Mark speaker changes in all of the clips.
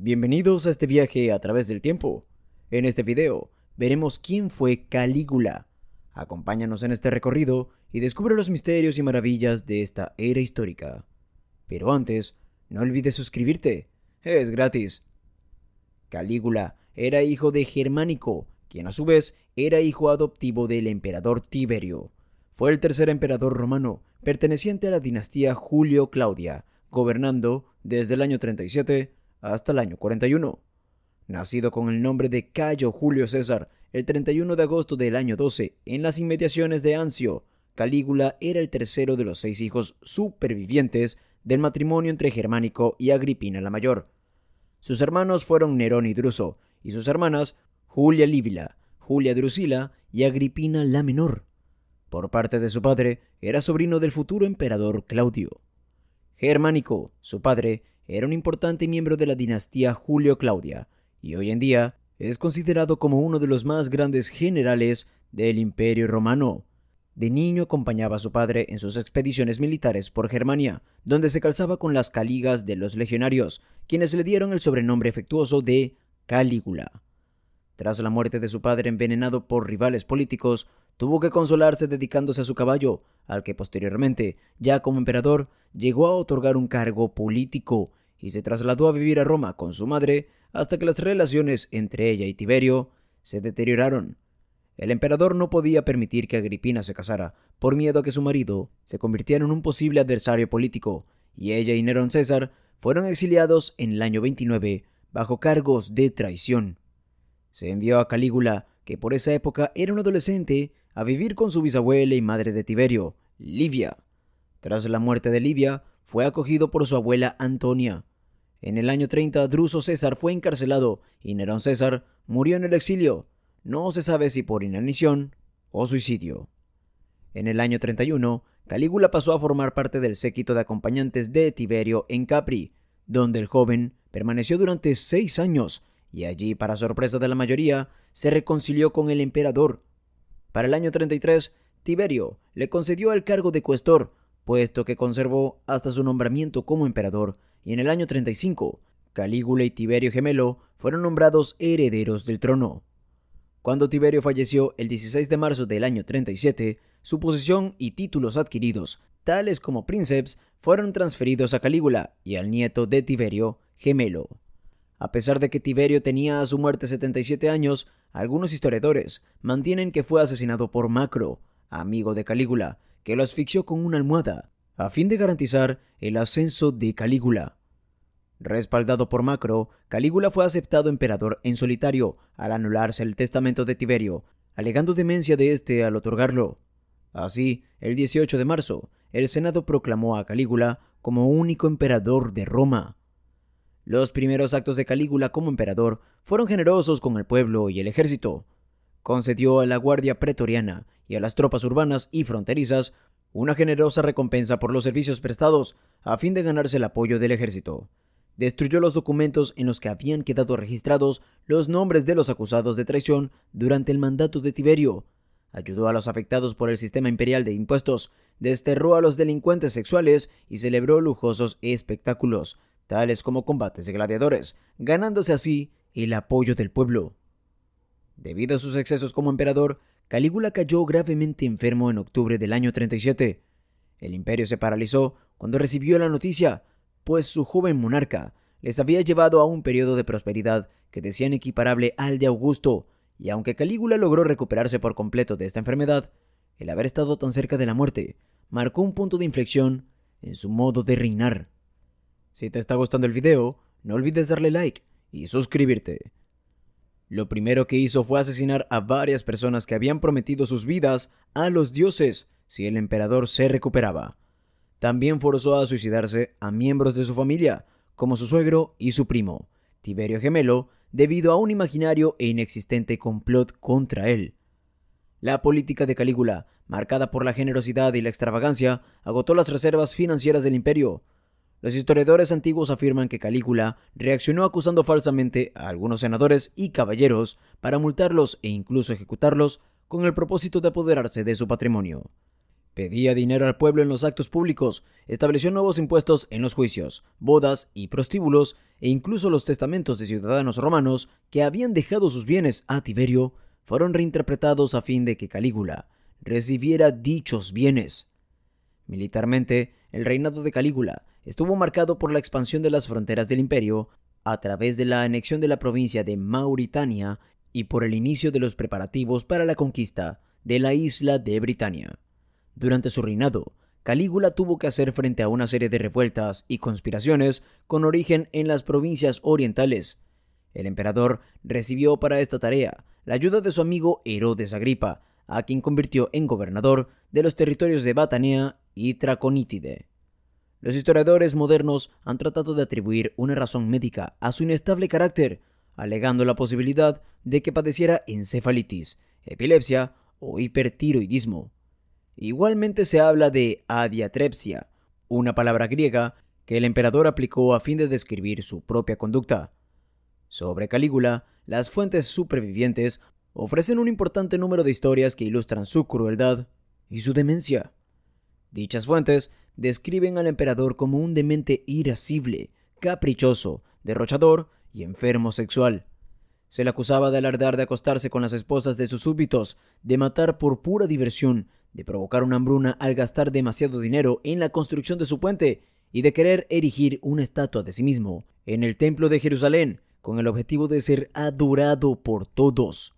Speaker 1: Bienvenidos a este viaje a través del tiempo. En este video veremos quién fue Calígula. Acompáñanos en este recorrido y descubre los misterios y maravillas de esta era histórica. Pero antes, no olvides suscribirte, es gratis. Calígula era hijo de Germánico, quien a su vez era hijo adoptivo del emperador Tiberio. Fue el tercer emperador romano, perteneciente a la dinastía Julio-Claudia, gobernando desde el año 37 hasta el año 41. Nacido con el nombre de Cayo Julio César el 31 de agosto del año 12 en las inmediaciones de Ancio, Calígula era el tercero de los seis hijos supervivientes del matrimonio entre Germánico y Agripina la Mayor. Sus hermanos fueron Nerón y Druso, y sus hermanas Julia Lívila, Julia Drusila y Agripina la Menor. Por parte de su padre, era sobrino del futuro emperador Claudio. Germánico, su padre, era un importante miembro de la dinastía Julio-Claudia y hoy en día es considerado como uno de los más grandes generales del Imperio Romano. De niño acompañaba a su padre en sus expediciones militares por Germania, donde se calzaba con las caligas de los legionarios, quienes le dieron el sobrenombre afectuoso de Calígula. Tras la muerte de su padre envenenado por rivales políticos, tuvo que consolarse dedicándose a su caballo, al que posteriormente, ya como emperador, llegó a otorgar un cargo político y se trasladó a vivir a Roma con su madre hasta que las relaciones entre ella y Tiberio se deterioraron. El emperador no podía permitir que Agripina se casara, por miedo a que su marido se convirtiera en un posible adversario político, y ella y Nerón César fueron exiliados en el año 29 bajo cargos de traición. Se envió a Calígula, que por esa época era un adolescente, a vivir con su bisabuela y madre de Tiberio, Livia. Tras la muerte de Livia, fue acogido por su abuela Antonia. En el año 30, Druso César fue encarcelado y Nerón César murió en el exilio. No se sabe si por inanición o suicidio. En el año 31, Calígula pasó a formar parte del séquito de acompañantes de Tiberio en Capri, donde el joven permaneció durante seis años y allí, para sorpresa de la mayoría, se reconcilió con el emperador. Para el año 33, Tiberio le concedió el cargo de cuestor, puesto que conservó hasta su nombramiento como emperador, y en el año 35, Calígula y Tiberio Gemelo fueron nombrados herederos del trono. Cuando Tiberio falleció el 16 de marzo del año 37, su posesión y títulos adquiridos, tales como príncipes, fueron transferidos a Calígula y al nieto de Tiberio, Gemelo. A pesar de que Tiberio tenía a su muerte 77 años, algunos historiadores mantienen que fue asesinado por Macro, amigo de Calígula, que lo asfixió con una almohada, a fin de garantizar el ascenso de Calígula. Respaldado por Macro, Calígula fue aceptado emperador en solitario al anularse el testamento de Tiberio, alegando demencia de éste al otorgarlo. Así, el 18 de marzo, el Senado proclamó a Calígula como único emperador de Roma. Los primeros actos de Calígula como emperador fueron generosos con el pueblo y el ejército. Concedió a la Guardia Pretoriana y a las tropas urbanas y fronterizas una generosa recompensa por los servicios prestados a fin de ganarse el apoyo del ejército. Destruyó los documentos en los que habían quedado registrados los nombres de los acusados de traición durante el mandato de Tiberio. Ayudó a los afectados por el sistema imperial de impuestos, desterró a los delincuentes sexuales y celebró lujosos espectáculos, tales como combates de gladiadores, ganándose así el apoyo del pueblo. Debido a sus excesos como emperador, Calígula cayó gravemente enfermo en octubre del año 37. El imperio se paralizó cuando recibió la noticia, pues su joven monarca les había llevado a un periodo de prosperidad que decían equiparable al de Augusto, y aunque Calígula logró recuperarse por completo de esta enfermedad, el haber estado tan cerca de la muerte marcó un punto de inflexión en su modo de reinar. Si te está gustando el video, no olvides darle like y suscribirte. Lo primero que hizo fue asesinar a varias personas que habían prometido sus vidas a los dioses si el emperador se recuperaba. También forzó a suicidarse a miembros de su familia, como su suegro y su primo, Tiberio Gemelo, debido a un imaginario e inexistente complot contra él. La política de Calígula, marcada por la generosidad y la extravagancia, agotó las reservas financieras del imperio, los historiadores antiguos afirman que Calígula reaccionó acusando falsamente a algunos senadores y caballeros para multarlos e incluso ejecutarlos con el propósito de apoderarse de su patrimonio. pedía dinero al pueblo en los actos públicos, estableció nuevos impuestos en los juicios, bodas y prostíbulos, e incluso los testamentos de ciudadanos romanos que habían dejado sus bienes a Tiberio fueron reinterpretados a fin de que Calígula recibiera dichos bienes. Militarmente, el reinado de Calígula estuvo marcado por la expansión de las fronteras del imperio a través de la anexión de la provincia de Mauritania y por el inicio de los preparativos para la conquista de la isla de Britania. Durante su reinado, Calígula tuvo que hacer frente a una serie de revueltas y conspiraciones con origen en las provincias orientales. El emperador recibió para esta tarea la ayuda de su amigo Herodes Agripa, a quien convirtió en gobernador de los territorios de Batanea y Traconítide. Los historiadores modernos han tratado de atribuir una razón médica a su inestable carácter, alegando la posibilidad de que padeciera encefalitis, epilepsia o hipertiroidismo. Igualmente se habla de adiatrepsia, una palabra griega que el emperador aplicó a fin de describir su propia conducta. Sobre Calígula, las fuentes supervivientes ofrecen un importante número de historias que ilustran su crueldad y su demencia. Dichas fuentes describen al emperador como un demente irascible, caprichoso, derrochador y enfermo sexual. Se le acusaba de alardar de acostarse con las esposas de sus súbditos, de matar por pura diversión de provocar una hambruna al gastar demasiado dinero en la construcción de su puente y de querer erigir una estatua de sí mismo en el templo de Jerusalén con el objetivo de ser adorado por todos.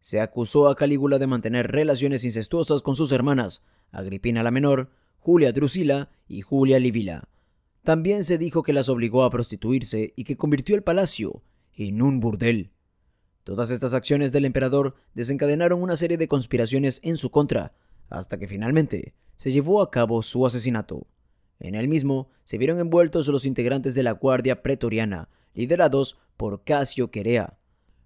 Speaker 1: Se acusó a Calígula de mantener relaciones incestuosas con sus hermanas, Agripina la menor, Julia Drusila y Julia Livila. También se dijo que las obligó a prostituirse y que convirtió el palacio en un burdel. Todas estas acciones del emperador desencadenaron una serie de conspiraciones en su contra, hasta que finalmente se llevó a cabo su asesinato. En el mismo se vieron envueltos los integrantes de la Guardia Pretoriana, liderados por Casio Querea.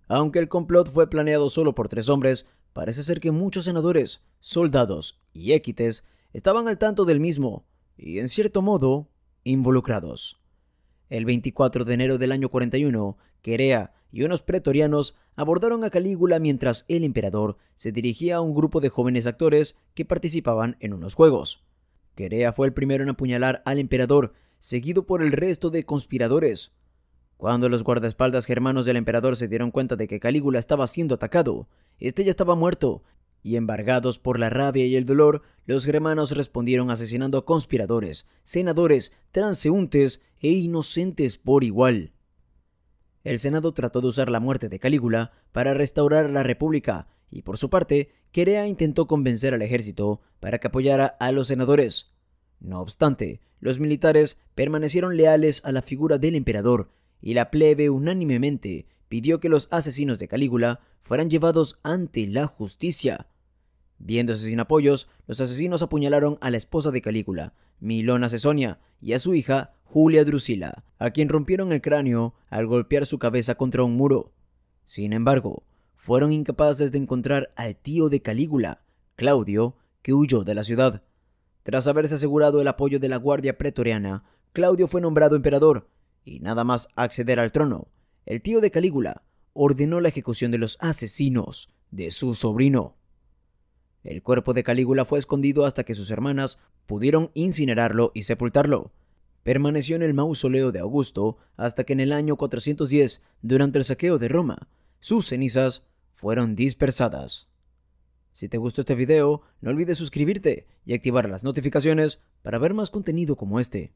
Speaker 1: Aunque el complot fue planeado solo por tres hombres, parece ser que muchos senadores, soldados y équites estaban al tanto del mismo y, en cierto modo, involucrados. El 24 de enero del año 41, Querea y unos pretorianos abordaron a Calígula mientras el emperador se dirigía a un grupo de jóvenes actores que participaban en unos juegos. Querea fue el primero en apuñalar al emperador, seguido por el resto de conspiradores. Cuando los guardaespaldas germanos del emperador se dieron cuenta de que Calígula estaba siendo atacado, este ya estaba muerto, y embargados por la rabia y el dolor, los germanos respondieron asesinando conspiradores, senadores, transeúntes e inocentes por igual. El Senado trató de usar la muerte de Calígula para restaurar la República, y por su parte, Querea intentó convencer al ejército para que apoyara a los senadores. No obstante, los militares permanecieron leales a la figura del emperador, y la plebe unánimemente pidió que los asesinos de Calígula fueran llevados ante la justicia. Viéndose sin apoyos, los asesinos apuñalaron a la esposa de Calígula, Milona Cesonia, y a su hija, Julia Drusila, a quien rompieron el cráneo al golpear su cabeza contra un muro. Sin embargo, fueron incapaces de encontrar al tío de Calígula, Claudio, que huyó de la ciudad. Tras haberse asegurado el apoyo de la Guardia Pretoriana, Claudio fue nombrado emperador, y nada más acceder al trono, el tío de Calígula ordenó la ejecución de los asesinos de su sobrino. El cuerpo de Calígula fue escondido hasta que sus hermanas pudieron incinerarlo y sepultarlo. Permaneció en el mausoleo de Augusto hasta que en el año 410, durante el saqueo de Roma, sus cenizas fueron dispersadas. Si te gustó este video, no olvides suscribirte y activar las notificaciones para ver más contenido como este.